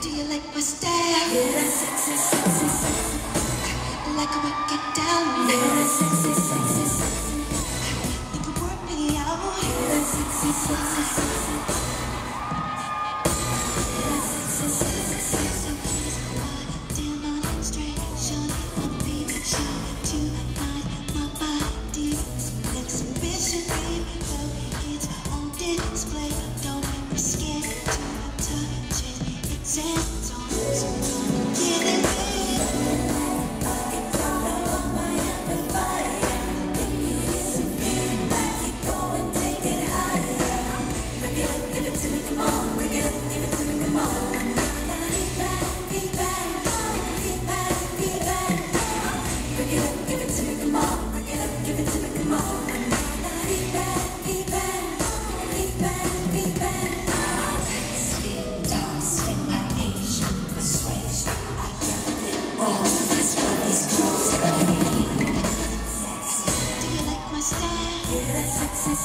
Do you like my style? Yeah, sexy, sexy, sexy. Like a rock it down. Yeah, sexy, sexy, sexy. You work me out. Yeah, sexy, sexy, sexy.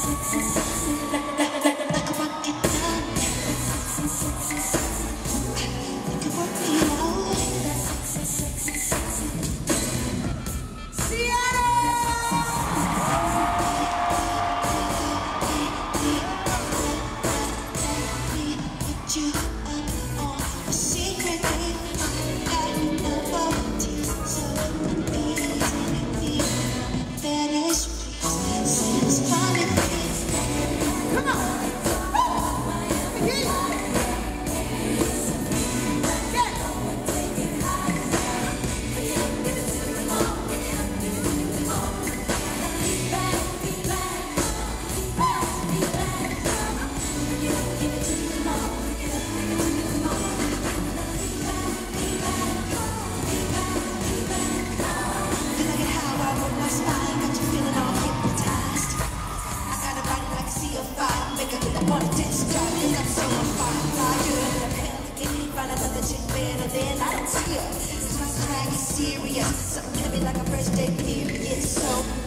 six, six, six, six. Yes.